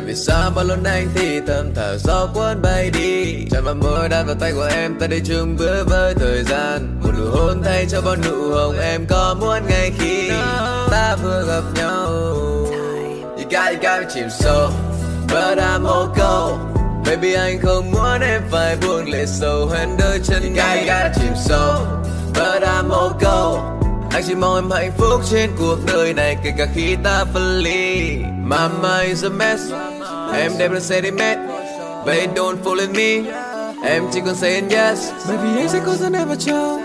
vì sao bao lâu nay thì thầm thở gió cuốn bay đi? Chạm vào môi đan vào tay của em ta đi chung bữa với thời gian. Một nụ hôn thay cho bao nụ hồng em có muốn ngay khi ta vừa gặp nhau. You got, you got me chìm sâu But I'm all go Baby anh không muốn em phải buông lệ sầu Hoen đôi chân you got chìm sâu But I'm go Anh chỉ mong em hạnh phúc trên cuộc đời này Kể cả khi ta phân ly Mama is a mess. Em đẹp là sediment Baby don't fall in me. Em chỉ còn saying yes. Baby anh sẽ cố gắng em vào trong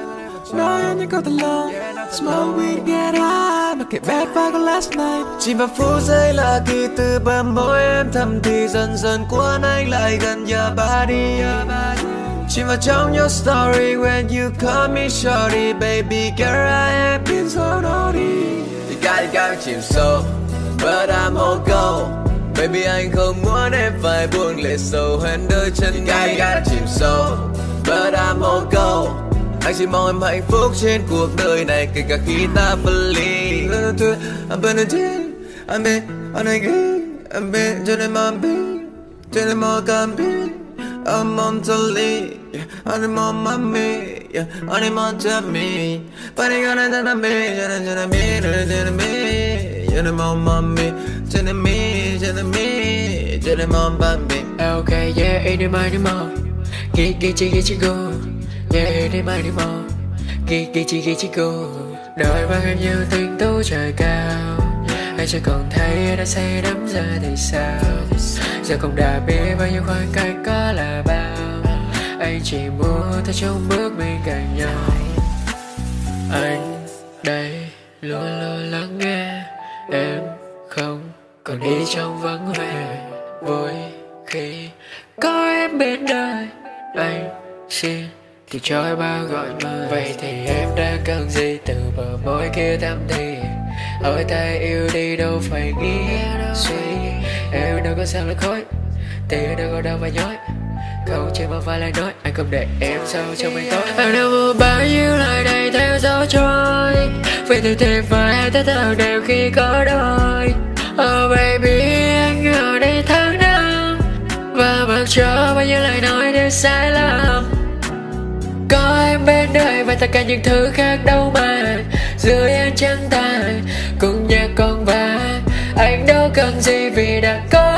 Nói những câu thật lòng. Smoke weed get high. Mà kể bad vibe của last night. Chỉ vài phút giây là kỳ từ bờ môi em thầm thì dần dần cuốn anh lại gần your body Chìm vào trong your story when you call me shorty Baby girl I have been so naughty. You got, you got me chìm sâu But I'm all go Baby anh không muốn em phải buông lệ sầu Hoen đôi chân you got chìm sâu. But I'm all go anh chỉ mong em hạnh phúc trên cuộc đời này kể cả khi ta phân ly I'm a deal, I'm been on a game, I'm been to the man been, to the more can be. I'm yeah, I'm on my me, I'm on to me. But I gotta tell me, tell me, tell me, tell me, tell me, on my me, tell me, tell Ok yeah me, on my me. Okay, yeah, anymore, ghi Get, go. Yeah, đi mai đi mò Ghi ghi chi ghi chi cô Đợi bao em như tình tú trời cao. Anh chưa còn thấy đã say đắm ra thì sao? Giờ không đã biết bao nhiêu khoảng cách có là bao. Anh chỉ muốn thấy trong bước bên cạnh nhau. Anh đây luôn luôn lắng nghe. Em không còn đi trong vắng vẻ Vui khi có em bên đời. Anh xin thì trôi bao gọi mời vậy thì em đang cần gì? Từ bờ môi kia thăm thì hỏi ta yêu đi đâu phải nghĩ suy, em đâu có sao là khói tiền đâu có đâu mà nhói. Không chỉ mà phải lại nói, anh không để em sâu trong mình tối anh đâu bao nhiêu lời đầy theo gió trôi về từ thế và em tất cả đều khi có đôi. Oh baby, anh ở đây tháng năm. Và mặc cho bao nhiêu lời nói đều sai lầm. Có em bên đời và tất cả những thứ khác đâu mà. Dưới anh trắng tài cùng nhà con và Anh đâu cần gì vì đã có